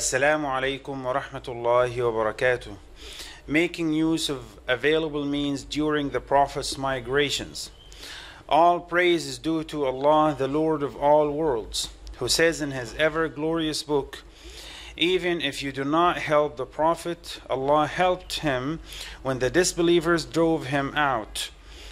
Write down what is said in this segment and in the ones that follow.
Assalamu alaikum wa rahmatullahi wa barakatuh. Making use of available means during the Prophet's migrations. All praise is due to Allah, the Lord of all worlds, who says in His ever glorious book, Even if you do not help the Prophet, Allah helped him when the disbelievers drove him out.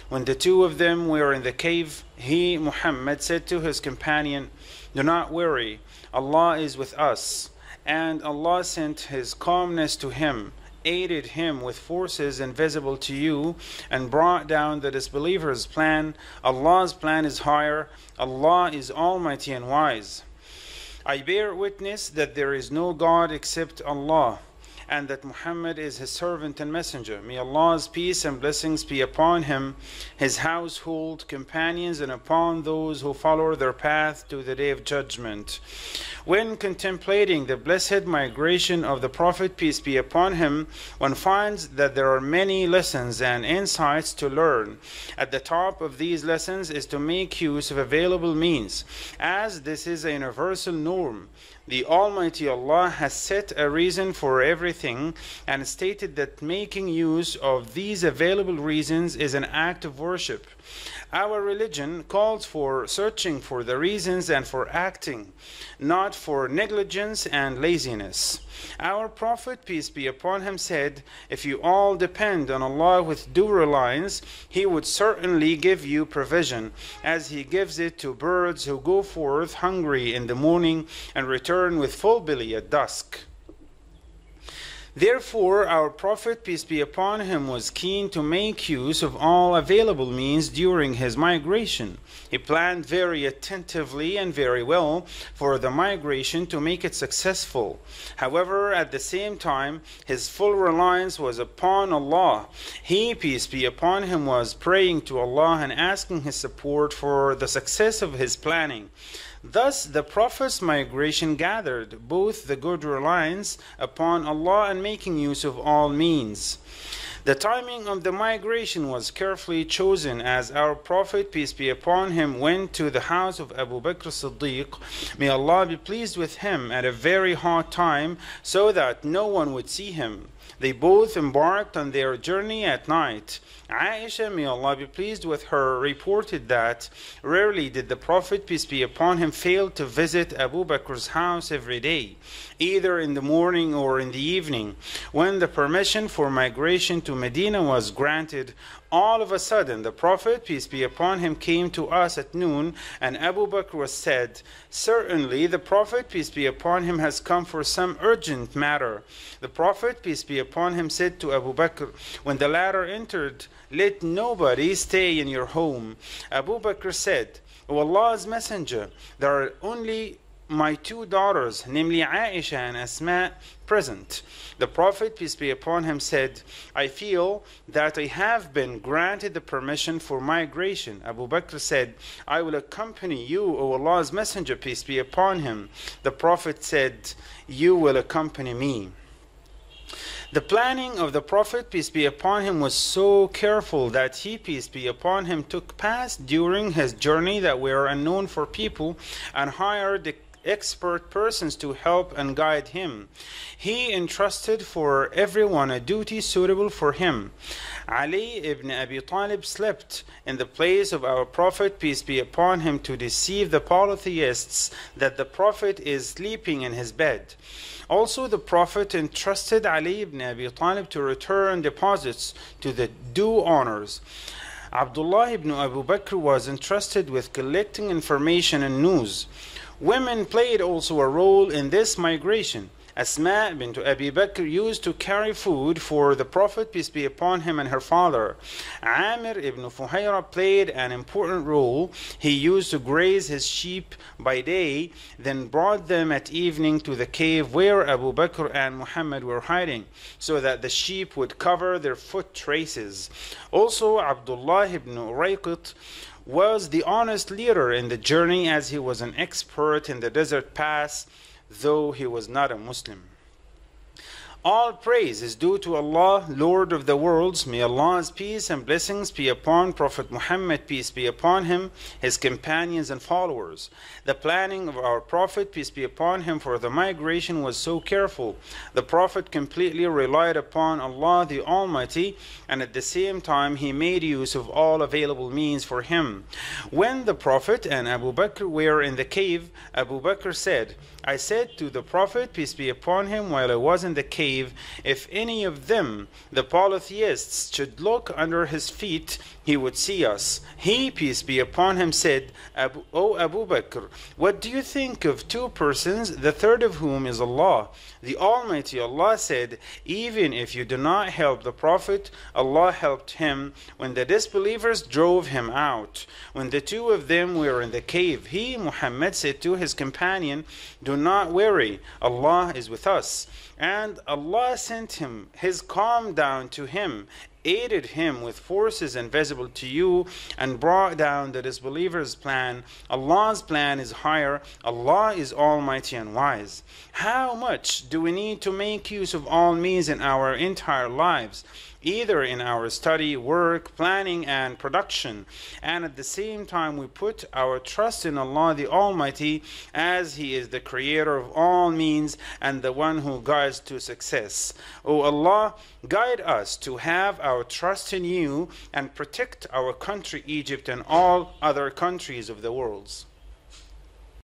When the two of them were in the cave, he, Muhammad, said to his companion, Do not worry, Allah is with us. And Allah sent His calmness to him, aided him with forces invisible to you, and brought down the disbelievers' plan. Allah's plan is higher. Allah is almighty and wise. I bear witness that there is no God except Allah and that Muhammad is his servant and messenger. May Allah's peace and blessings be upon him, his household, companions, and upon those who follow their path to the day of judgment. When contemplating the blessed migration of the Prophet, peace be upon him, one finds that there are many lessons and insights to learn. At the top of these lessons is to make use of available means, as this is a universal norm. The Almighty Allah has set a reason for everything and stated that making use of these available reasons is an act of worship. Our religion calls for searching for the reasons and for acting, not for negligence and laziness. Our Prophet, peace be upon him, said, If you all depend on Allah with due reliance, He would certainly give you provision, as He gives it to birds who go forth hungry in the morning and return with full belly at dusk. Therefore, our Prophet, peace be upon him, was keen to make use of all available means during his migration. He planned very attentively and very well for the migration to make it successful. However, at the same time, his full reliance was upon Allah. He, peace be upon him, was praying to Allah and asking his support for the success of his planning. Thus, the Prophet's migration gathered both the good reliance upon Allah and making use of all means. The timing of the migration was carefully chosen as our Prophet, peace be upon him, went to the house of Abu Bakr Siddiq. May Allah be pleased with him at a very hot time so that no one would see him. They both embarked on their journey at night. Aisha, may Allah be pleased with her, reported that rarely did the Prophet, peace be upon him, fail to visit Abu Bakr's house every day, either in the morning or in the evening. When the permission for migration to Medina was granted, all of a sudden the Prophet, peace be upon him, came to us at noon, and Abu Bakr was said, Certainly the Prophet, peace be upon him, has come for some urgent matter. The Prophet, peace be upon him, said to Abu Bakr, when the latter entered, Let nobody stay in your home. Abu Bakr said, O Allah's Messenger, there are only my two daughters, namely Aisha and Asma, present. The Prophet, peace be upon him, said, I feel that I have been granted the permission for migration. Abu Bakr said, I will accompany you, O Allah's Messenger, peace be upon him. The Prophet said, You will accompany me. The planning of the Prophet, peace be upon him, was so careful that he, peace be upon him, took paths during his journey that were unknown for people and hired expert persons to help and guide him. He entrusted for everyone a duty suitable for him. Ali ibn Abi Talib slept in the place of our Prophet, peace be upon him, to deceive the polytheists that the Prophet is sleeping in his bed. Also, the Prophet entrusted Ali ibn Abi Talib to return deposits to the due honors. Abdullah ibn Abu Bakr was entrusted with collecting information and news. Women played also a role in this migration. Asma bint Abi Bakr used to carry food for the Prophet, peace be upon him, and her father. Amir ibn Fuhayra played an important role. He used to graze his sheep by day, then brought them at evening to the cave where Abu Bakr and Muhammad were hiding, so that the sheep would cover their foot traces. Also, Abdullah ibn Urayqit was the honest leader in the journey as he was an expert in the desert pass though he was not a Muslim. All praise is due to Allah, Lord of the worlds. May Allah's peace and blessings be upon Prophet Muhammad, peace be upon him, his companions and followers. The planning of our Prophet, peace be upon him, for the migration was so careful. The Prophet completely relied upon Allah the Almighty, and at the same time he made use of all available means for him. When the Prophet and Abu Bakr were in the cave, Abu Bakr said, I said to the Prophet, peace be upon him, while I was in the cave, if any of them, the polytheists, should look under his feet, he would see us. He, peace be upon him, said, O Abu Bakr, what do you think of two persons, the third of whom is Allah? The Almighty Allah said, Even if you do not help the Prophet, Allah helped him when the disbelievers drove him out. When the two of them were in the cave, he, Muhammad, said to his companion, Do not worry, Allah is with us. And Allah sent him his calm down to him aided him with forces invisible to you and brought down the disbelievers' plan. Allah's plan is higher. Allah is almighty and wise. How much do we need to make use of all means in our entire lives? either in our study, work, planning, and production. And at the same time, we put our trust in Allah the Almighty as He is the creator of all means and the one who guides to success. O Allah, guide us to have our trust in you and protect our country, Egypt, and all other countries of the world.